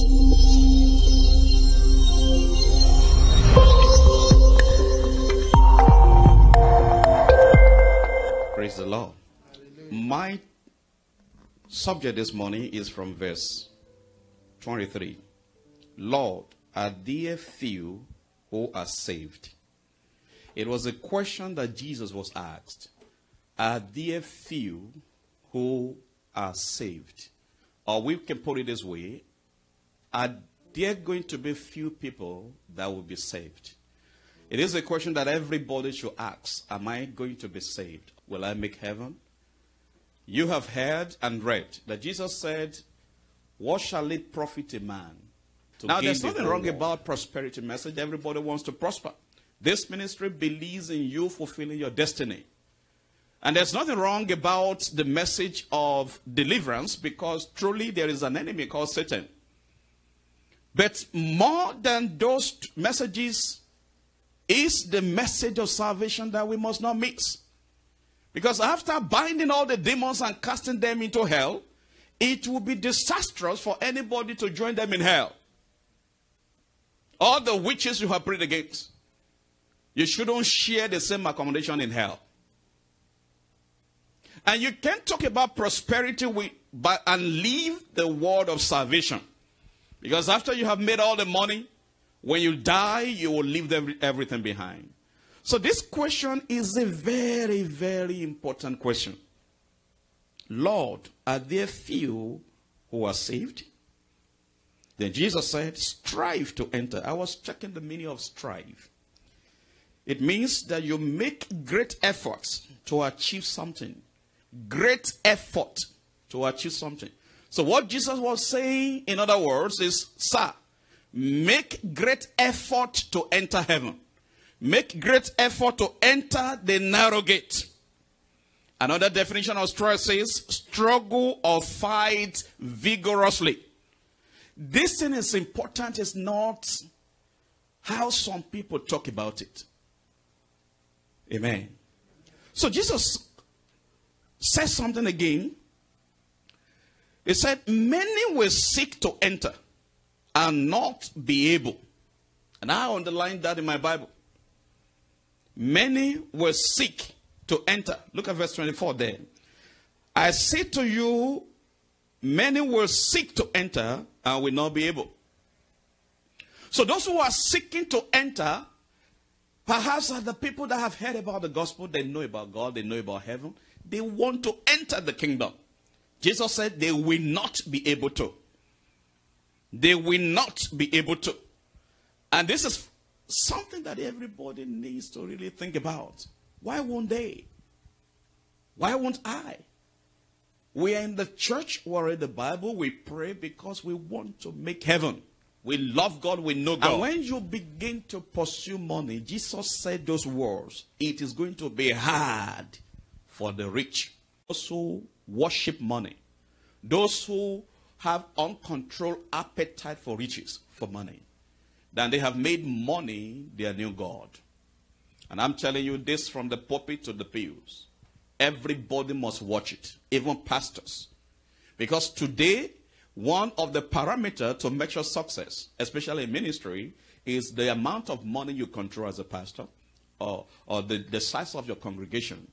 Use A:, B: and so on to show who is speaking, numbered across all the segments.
A: Praise the Lord. My subject this morning is from verse 23. Lord, are there few who are saved? It was a question that Jesus was asked. Are there few who are saved? Or we can put it this way Are there going to be few people that will be saved? It is a question that everybody should ask Am I going to be saved? Will I make heaven? You have heard and read that Jesus said, What shall it profit a man? To now, there's nothing wrong about prosperity message. Everybody wants to prosper. This ministry believes in you fulfilling your destiny. And there's nothing wrong about the message of deliverance because truly there is an enemy called Satan. But more than those messages is the message of salvation that we must not mix. Because after binding all the demons and casting them into hell, it will be disastrous for anybody to join them in hell. All the witches you have prayed against, you shouldn't share the same accommodation in hell. And you can't talk about prosperity with, but, and leave the word of salvation. Because after you have made all the money, when you die, you will leave everything behind. So this question is a very, very important question. Lord, are there few who are saved? Then Jesus said, strive to enter. I was checking the meaning of strive. It means that you make great efforts to achieve something. Great effort to achieve something. So what Jesus was saying, in other words, is, sir, make great effort to enter heaven. Make great effort to enter the narrow gate. Another definition of struggle says struggle or fight vigorously. This thing is important, It's not how some people talk about it. Amen. So Jesus says something again. He said, Many will seek to enter and not be able. And I underlined that in my Bible. Many will seek to enter. Look at verse 24 there. I say to you, many will seek to enter and will not be able. So those who are seeking to enter, perhaps are the people that have heard about the gospel, they know about God, they know about heaven. They want to enter the kingdom. Jesus said they will not be able to. They will not be able to. And this is something that everybody needs to really think about. Why won't they? Why won't I? We are in the church, we're in the Bible, we pray because we want to make heaven. We love God, we know God. And when you begin to pursue money, Jesus said those words it is going to be hard for the rich. Who worship money, those who have uncontrolled appetite for riches, for money then they have made money their new God. And I'm telling you this from the pulpit to the pews. Everybody must watch it, even pastors. Because today, one of the parameters to measure success, especially in ministry, is the amount of money you control as a pastor, or, or the, the size of your congregation,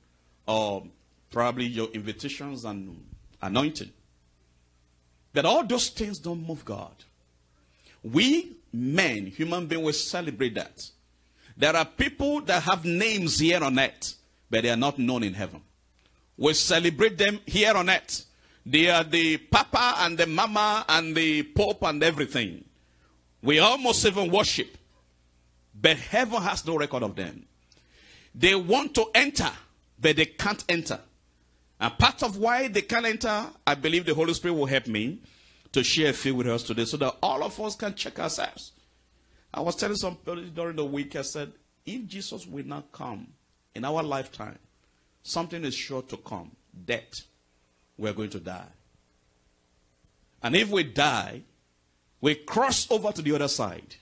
A: or probably your invitations and anointing. But all those things don't move God. We men, human beings, will celebrate that. There are people that have names here on earth, but they are not known in heaven. We celebrate them here on earth. They are the papa and the mama and the pope and everything. We almost even worship. But heaven has no record of them. They want to enter, but they can't enter. And part of why they can't enter, I believe the Holy Spirit will help me to share a few with us today so that all of us can check ourselves. I was telling some somebody during the week, I said, if Jesus will not come in our lifetime, something is sure to come death. We're going to die. And if we die, we cross over to the other side.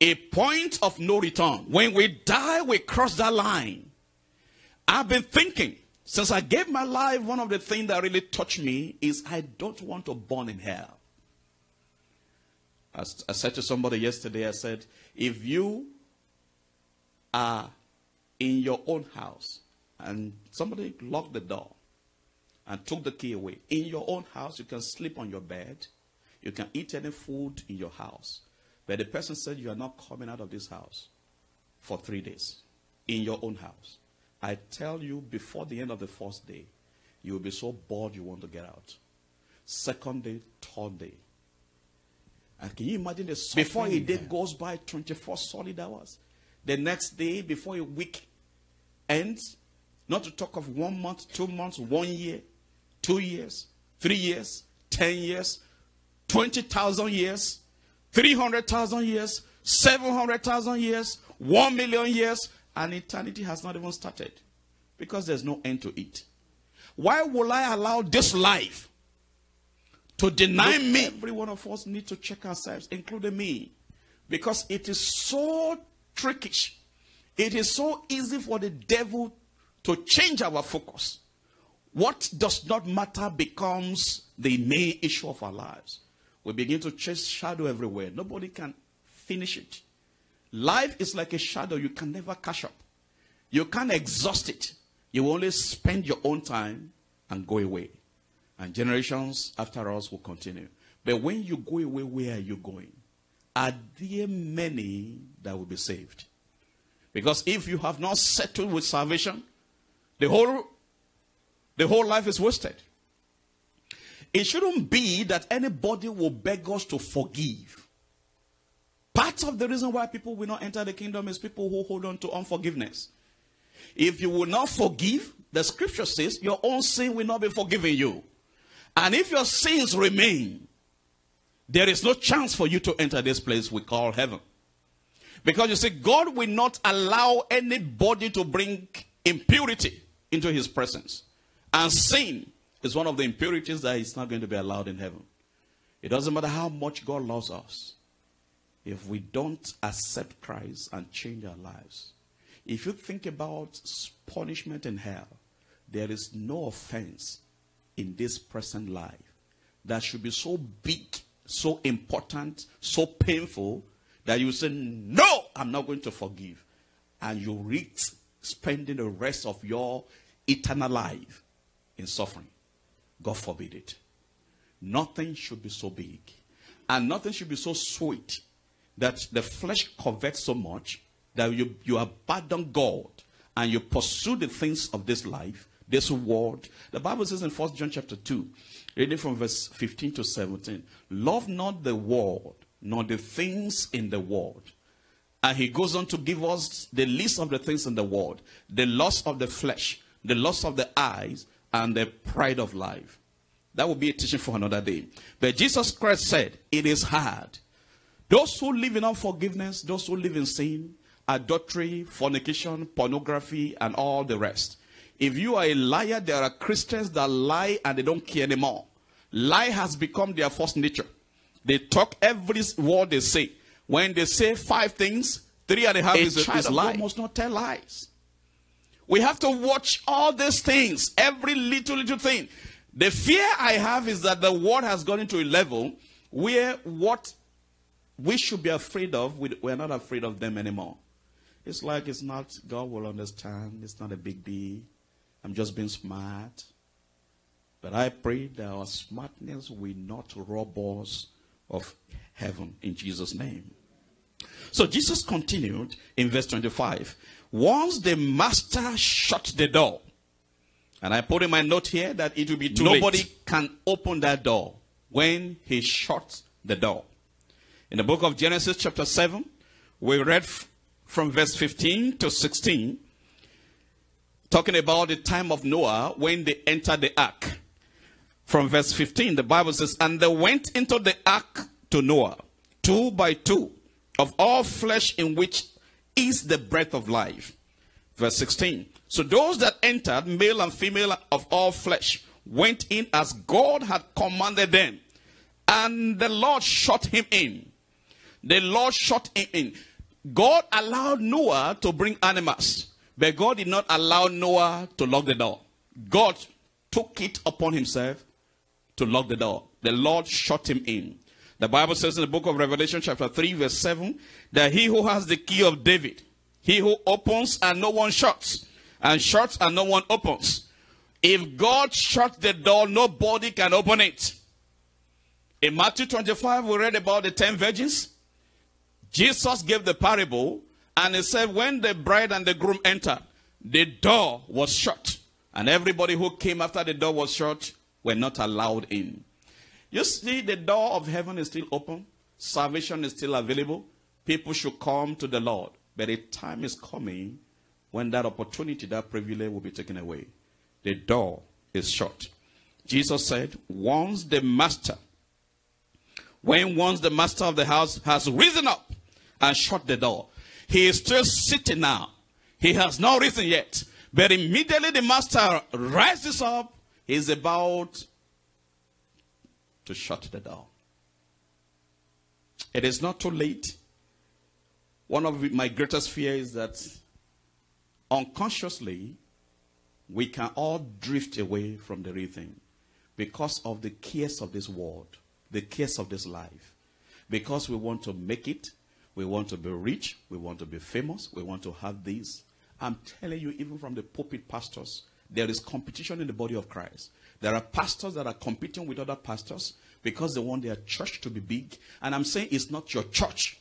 A: A point of no return. When we die, we cross that line. I've been thinking since I gave my life, one of the things that really touched me is I don't want to burn in hell. I, I said to somebody yesterday, I said, if you are in your own house and somebody locked the door and took the key away, in your own house, you can sleep on your bed, you can eat any food in your house. But the person said, You are not coming out of this house for three days in your own house. I tell you, before the end of the first day, you will be so bored you want to get out. Second day, third day. And can you imagine the before a day goes by 24 solid hours? The next day, before a week ends, not to talk of one month, two months, one year, two years, three years, ten years, 20,000 years, 300,000 years, 700,000 years, 1 million years, and eternity has not even started because there's no end to it. Why will I allow this life to deny Look, me? Every one of us need to check ourselves, including me, because it is so trickish. It is so easy for the devil to change our focus. What does not matter becomes the main issue of our lives. We begin to chase shadow everywhere. Nobody can finish it. Life is like a shadow. You can never catch up. You can't exhaust it. You only spend your own time and go away. And generations after us will continue. But when you go away, where are you going? Are there many that will be saved? Because if you have not settled with salvation, the whole, the whole life is wasted. It shouldn't be that anybody will beg us to forgive. Part of the reason why people will not enter the kingdom is people who hold on to unforgiveness. If you will not forgive, the scripture says your own sin will not be forgiven you. And if your sins remain, there is no chance for you to enter this place we call heaven. Because you see, God will not allow anybody to bring impurity into his presence. And sin is one of the impurities that is not going to be allowed in heaven. It doesn't matter how much God loves us. If we don't accept Christ and change our lives, if you think about punishment in hell, there is no offense in this present life that should be so big, so important, so painful that you say, No, I'm not going to forgive. And you risk spending the rest of your eternal life in suffering. God forbid it. Nothing should be so big. And nothing should be so sweet that the flesh covets so much that you, you abandon God and you pursue the things of this life, this world. The Bible says in 1 John chapter 2, reading from verse 15 to 17, love not the world, nor the things in the world. And he goes on to give us the list of the things in the world the lust of the flesh, the lust of the eyes, and the pride of life. That will be a teaching for another day. But Jesus Christ said, It is hard. Those who live in unforgiveness, those who live in sin, adultery, fornication, pornography, and all the rest. If you are a liar, there are Christians that lie and they don't care anymore. Lie has become their first nature. They talk every word they say. When they say five things, three and a half a is, child is lie. must not tell lies. We have to watch all these things, every little, little thing. The fear I have is that the world has gone into a level where what we should be afraid of, we're not afraid of them anymore. It's like it's not, God will understand, it's not a big deal. I'm just being smart. But I pray that our smartness will not rob us of heaven in Jesus' name. So Jesus continued in verse 25. Once the master shut the door, and I put in my note here that it will be too Nobody late. can open that door when he shuts the door. In the book of Genesis, chapter 7, we read from verse 15 to 16, talking about the time of Noah when they entered the ark. From verse 15, the Bible says, And they went into the ark to Noah, two by two, of all flesh in which is the breath of life. Verse 16. So those that entered, male and female of all flesh, went in as God had commanded them. And the Lord shut him in. The Lord shut him in. God allowed Noah to bring animals, but God did not allow Noah to lock the door. God took it upon himself to lock the door. The Lord shut him in. The Bible says in the book of Revelation, chapter 3, verse 7, that he who has the key of David, he who opens and no one shuts, and shuts and no one opens. If God shuts the door, nobody can open it. In Matthew 25, we read about the ten virgins. Jesus gave the parable, and he said, when the bride and the groom entered, the door was shut. And everybody who came after the door was shut were not allowed in. You see, the door of heaven is still open. Salvation is still available. People should come to the Lord. But a time is coming when that opportunity, that privilege will be taken away. The door is shut. Jesus said, once the master, when once the master of the house has risen up and shut the door, he is still sitting now. He has not risen yet. But immediately the master rises up, he's about to shut the door. It is not too late. One of my greatest fears is that unconsciously we can all drift away from the thing because of the cares of this world, the cares of this life. Because we want to make it, we want to be rich, we want to be famous, we want to have this. I'm telling you, even from the pulpit pastors, there is competition in the body of Christ. There are pastors that are competing with other pastors because they want their church to be big. And I'm saying it's not your church,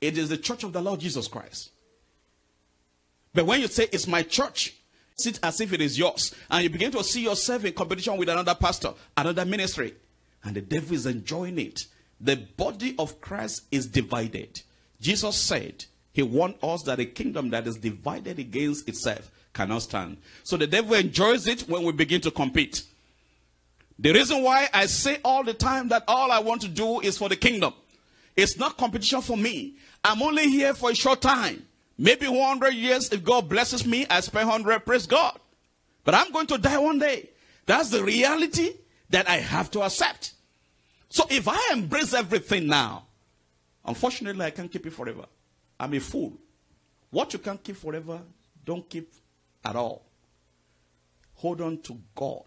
A: it is the church of the Lord Jesus Christ. But when you say it's my church, sit as if it is yours, and you begin to see yourself in competition with another pastor, another ministry, and the devil is enjoying it. The body of Christ is divided. Jesus said, He warned us that a kingdom that is divided against itself cannot stand. So the devil enjoys it when we begin to compete. The reason why I say all the time that all I want to do is for the kingdom. It's not competition for me. I'm only here for a short time. Maybe 100 years, if God blesses me, I spend 100, praise God. But I'm going to die one day. That's the reality that I have to accept. So if I embrace everything now, unfortunately, I can't keep it forever. I'm a fool. What you can't keep forever, don't keep at all. Hold on to God.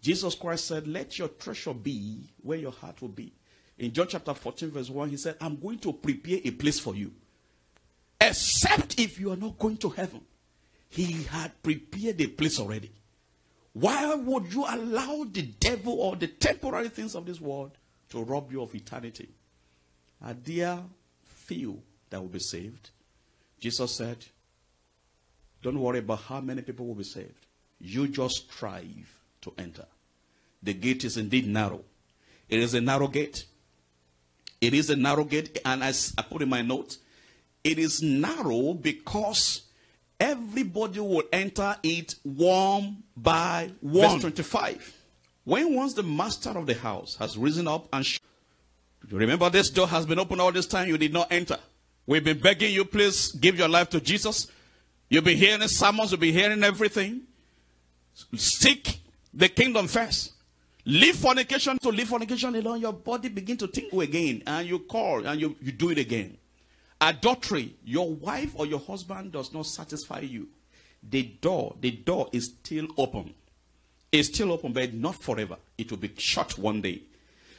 A: Jesus Christ said, Let your treasure be where your heart will be. In John chapter 14, verse 1, he said, I'm going to prepare a place for you. Except if you are not going to heaven. He had prepared a place already. Why would you allow the devil or the temporary things of this world to rob you of eternity? Are there few that will be saved? Jesus said, Don't worry about how many people will be saved. You just strive to enter. The gate is indeed narrow. It is a narrow gate. It is a narrow gate, and as I put in my notes, it is narrow because everybody will enter it one by one. Verse 25. When once the master of the house has risen up and remember this door has been open all this time, you did not enter. We've been begging you, please give your life to Jesus. You've been hearing sermons, you've been hearing everything. Seek the kingdom first. Leave fornication to leave fornication alone. Your body begin to tingle again. And you call and you, you do it again. Adultery. Your wife or your husband does not satisfy you. The door, the door is still open. It's still open, but not forever. It will be shut one day.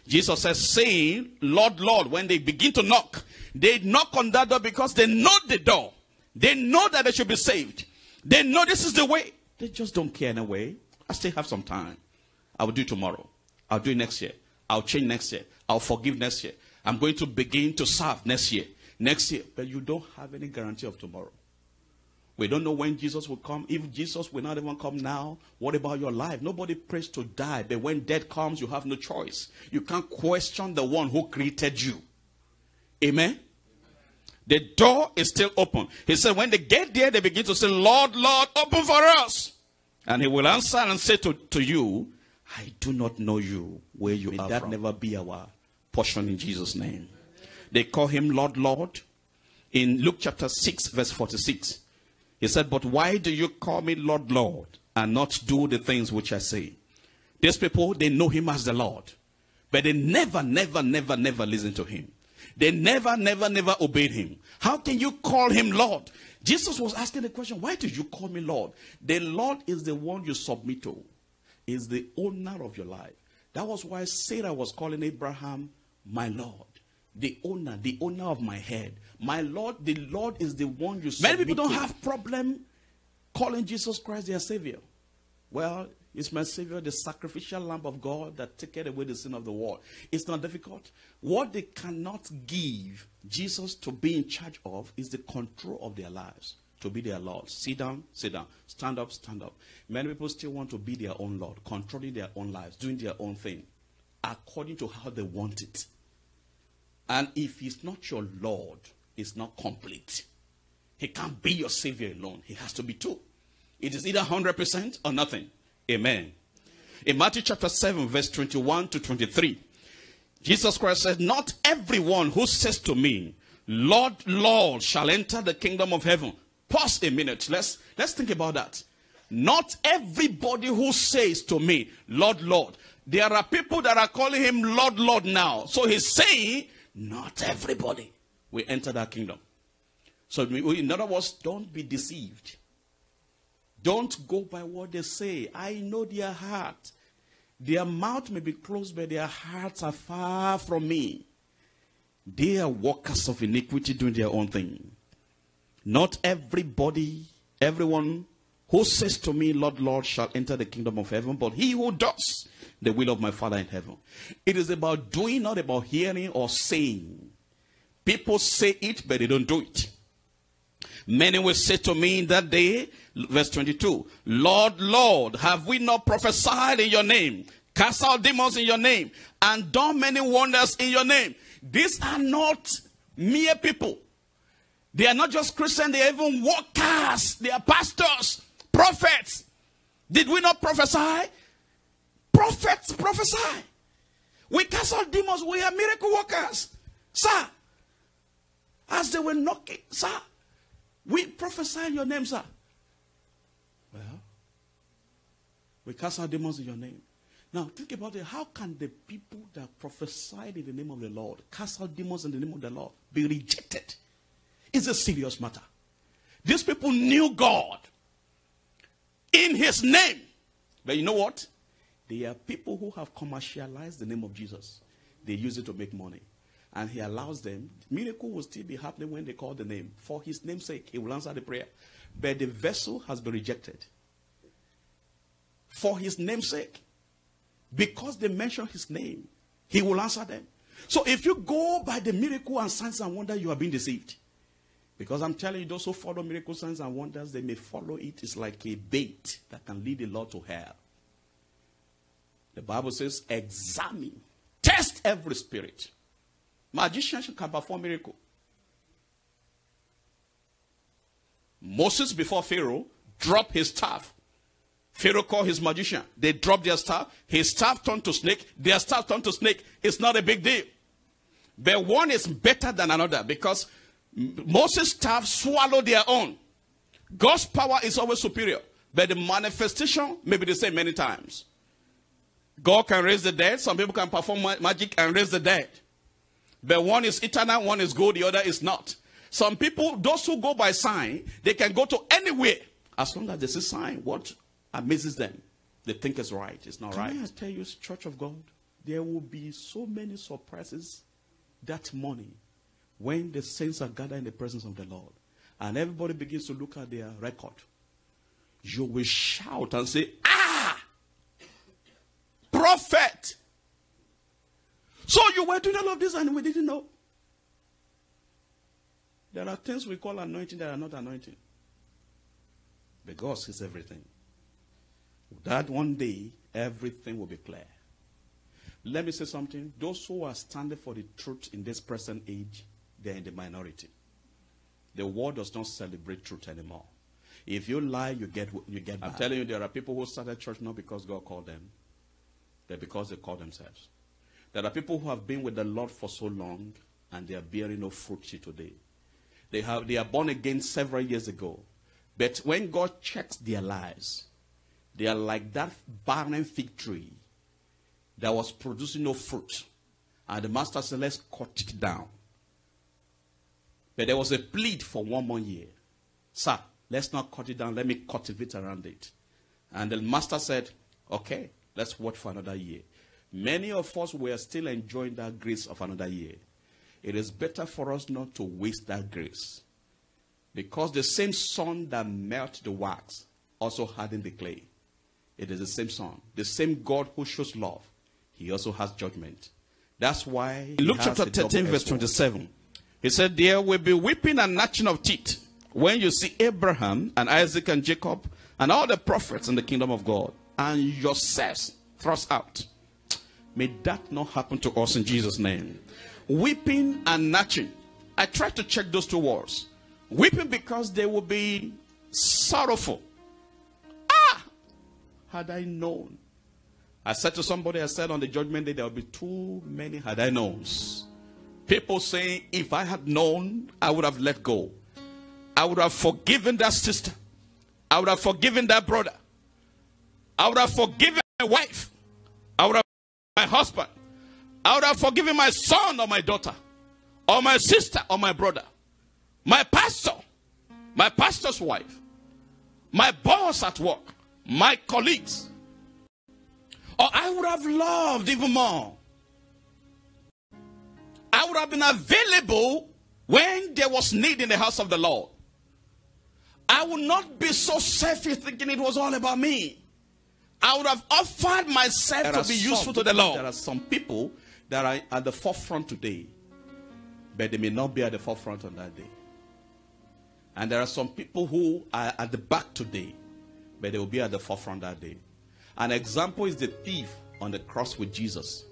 A: Jesus says, saying, Lord, Lord, when they begin to knock, they knock on that door because they know the door. They know that they should be saved. They know this is the way. They just don't care in a way. I still have some time. I will do tomorrow. I'll do it next year. I'll change next year. I'll forgive next year. I'm going to begin to serve next year. Next year. But you don't have any guarantee of tomorrow. We don't know when Jesus will come. If Jesus will not even come now, what about your life? Nobody prays to die. But when death comes, you have no choice. You can't question the one who created you. Amen? The door is still open. He said, when they get there, they begin to say, Lord, Lord, open for us. And he will answer and say to, to you, I do not know you where you May are that from. never be our portion in Jesus' name. They call him Lord, Lord. In Luke chapter 6, verse 46, he said, But why do you call me Lord, Lord, and not do the things which I say? These people, they know him as the Lord. But they never, never, never, never listen to him. They never, never, never obeyed him. How can you call him Lord? Jesus was asking the question, why did you call me Lord? The Lord is the one you submit to. Is the owner of your life. That was why Sarah was calling Abraham my Lord, the owner, the owner of my head. My Lord, the Lord is the one you Many people don't to. have problem calling Jesus Christ their Savior. Well, it's my Savior, the sacrificial Lamb of God that taketh away the sin of the world. It's not difficult. What they cannot give Jesus to be in charge of is the control of their lives, to be their Lord. Sit down, sit down. Stand up, stand up. Many people still want to be their own Lord, controlling their own lives, doing their own thing, according to how they want it. And if He's not your Lord, it's not complete. He can't be your Savior alone. He has to be two. It is either 100% or nothing. Amen. In Matthew chapter 7, verse 21 to 23, Jesus Christ said, Not everyone who says to me, Lord, Lord, shall enter the kingdom of heaven. Pause a minute. Let's, let's think about that. Not everybody who says to me, Lord, Lord. There are people that are calling him Lord, Lord now. So he's saying, Not everybody will enter that kingdom. So, in other words, don't be deceived. Don't go by what they say. I know their heart. Their mouth may be closed, but their hearts are far from me. They are workers of iniquity doing their own thing. Not everybody, everyone who says to me, Lord, Lord, shall enter the kingdom of heaven, but he who does the will of my Father in heaven. It is about doing, not about hearing or saying. People say it, but they don't do it. Many will say to me in that day, verse 22, Lord, Lord, have we not prophesied in your name, cast out demons in your name, and done many wonders in your name? These are not mere people. They are not just Christians, they are even workers, they are pastors, prophets. Did we not prophesy? Prophets prophesy. We cast out demons, we are miracle workers. Sir, as they were knocking, sir, we prophesy in your name, sir. Well, we cast out demons in your name. Now, think about it. How can the people that prophesied in the name of the Lord, cast out demons in the name of the Lord, be rejected? It's a serious matter. These people knew God in his name. But you know what? They are people who have commercialized the name of Jesus. They use it to make money and he allows them, miracle will still be happening when they call the name. For his name's sake, he will answer the prayer. But the vessel has been rejected. For his name's sake. Because they mention his name, he will answer them. So if you go by the miracle and signs and wonder, you are being deceived. Because I'm telling you, those who follow miracle signs and wonders, they may follow it. It's like a bait that can lead a lot to hell. The Bible says, examine, test every spirit Magicians can perform miracle. Moses before Pharaoh dropped his staff. Pharaoh called his magician. They dropped their staff. His staff turned to snake. Their staff turned to snake. It's not a big deal. But one is better than another because Moses' staff swallowed their own. God's power is always superior. But the manifestation may be the same many times. God can raise the dead. Some people can perform magic and raise the dead. But one is eternal, one is good, the other is not. Some people, those who go by sign, they can go to anywhere. As long as there's a sign, what amazes them? They think it's right. It's not
B: can
A: right.
B: I tell you, Church of God, there will be so many surprises that morning when the saints are gathered in the presence of the Lord. And everybody begins to look at their record. You will shout and say! Prophet! So you were doing all of this and we didn't know. There are things we call anointing that are not anointing. But God sees everything. That one day, everything will be clear. Let me say something. Those who are standing for the truth in this present age, they're in the minority. The world does not celebrate truth anymore. If you lie, you get you get. I'm telling you, there are people who started church not because God called them, but because they call themselves. There are people who have been with the Lord for so long and they are bearing no fruit today. They, have, they are born again several years ago. But when God checks their lives, they are like that barren fig tree that was producing no fruit. And the master said, let's cut it down. But there was a plead for one more year. Sir, let's not cut it down. Let me cultivate around it. And the master said, okay, let's wait for another year.
A: Many of us were still enjoying that grace of another year. It is better for us not to waste that grace. Because the same sun that melt the wax also hardened the clay. It is the same sun. The same God who shows love. He also has judgment. That's why.
B: Luke chapter 13, verse 27. He said, There will be weeping and gnashing of teeth when you see Abraham and Isaac and Jacob and all the prophets in the kingdom of God and yourselves thrust out. May that not happen to us in Jesus' name. Weeping and gnashing. I tried to check those two words. Weeping because they will be sorrowful. Ah! Had I known. I said to somebody, I said on the judgment day, there will be too many had I knowns. People saying, if I had known, I would have let go. I would have forgiven that sister. I would have forgiven that brother. I would have forgiven my wife. I would have forgiven my husband. I would have forgiven my son or my daughter, or my sister or my brother, my pastor, my pastor's wife, my boss at work, my colleagues. Or I would have loved even more. I would have been available when there was need in the house of the Lord. I would not be so selfish thinking it was all about me. I would have offered myself there to be useful to the Lord.
A: There are some people that are at the forefront today, but they may not be at the forefront on that day. And there are some people who are at the back today, but they will be at the forefront that day. An example is the thief on the cross with Jesus.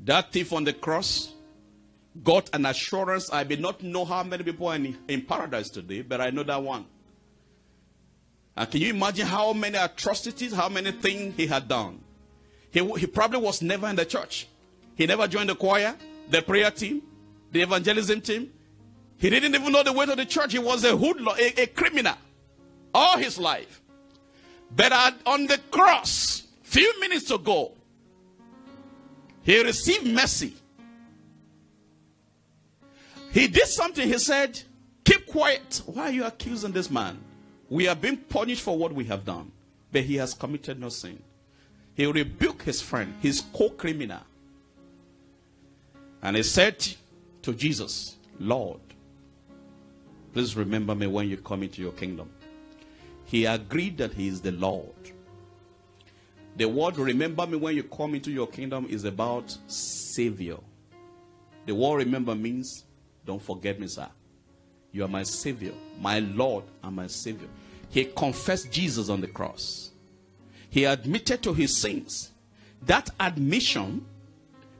A: That thief on the cross got an assurance. I may not know how many people are in, in paradise today, but I know that one. And can you imagine how many atrocities, how many things he had done? He, he probably was never in the church. He never joined the choir, the prayer team, the evangelism team. He didn't even know the way to the church. He was a hoodlum, a, a criminal all his life. But on the cross, a few minutes ago, he received mercy. He did something. He said, Keep quiet. Why are you accusing this man? We are being punished for what we have done. But he has committed no sin. He rebuked his friend, his co criminal. And he said to Jesus, Lord, please remember me when you come into your kingdom. He agreed that he is the Lord. The word remember me when you come into your kingdom is about Savior. The word remember means don't forget me, sir. You are my Savior, my Lord, and my Savior. He confessed Jesus on the cross. He admitted to his sins. That admission,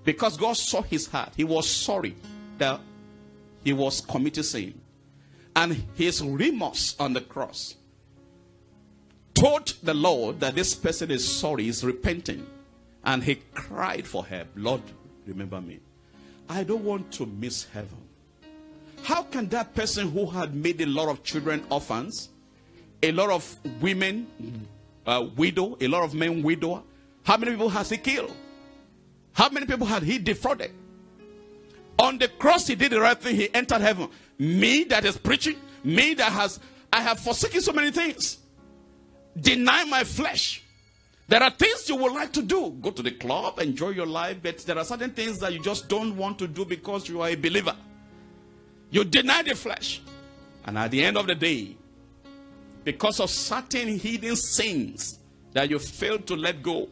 A: because God saw his heart, he was sorry that he was committing sin. And his remorse on the cross told the Lord that this person is sorry, is repenting. And he cried for help. Lord, remember me. I don't want to miss heaven. How can that person who had made a lot of children orphans, a lot of women uh, widow, a lot of men widow, how many people has he killed? How many people had he defrauded? On the cross, he did the right thing. He entered heaven. Me that is preaching, me that has, I have forsaken so many things. Deny my flesh. There are things you would like to do. Go to the club, enjoy your life, but there are certain things that you just don't want to do because you are a believer. You deny the flesh. And at the end of the day, because of certain hidden sins that you failed to let go,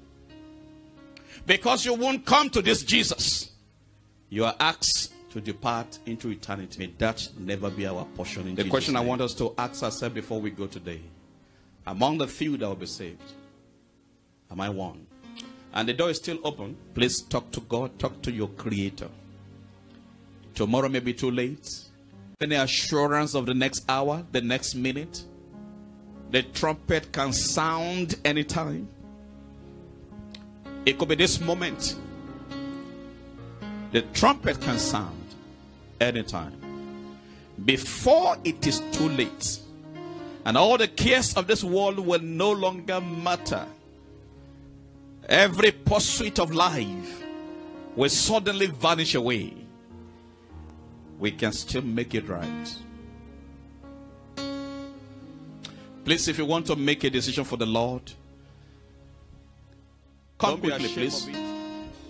A: because you won't come to this Jesus, you are asked to depart into eternity. May that never be our portion in
B: The
A: Jesus
B: question I want us to ask ourselves before we go today among the few that will be saved, am I one? And the door is still open. Please talk to God, talk to your Creator. Tomorrow may be too late. Any assurance of the next hour, the next minute? The trumpet can sound anytime. It could be this moment. The trumpet can sound anytime. Before it is too late. And all the cares of this world will no longer matter. Every pursuit of life will suddenly vanish away. We can still make it right. Please, if you want to make a decision for the Lord, come
A: Don't
B: quickly, please.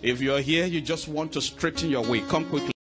A: If you're here, you just want to straighten your way, come quickly.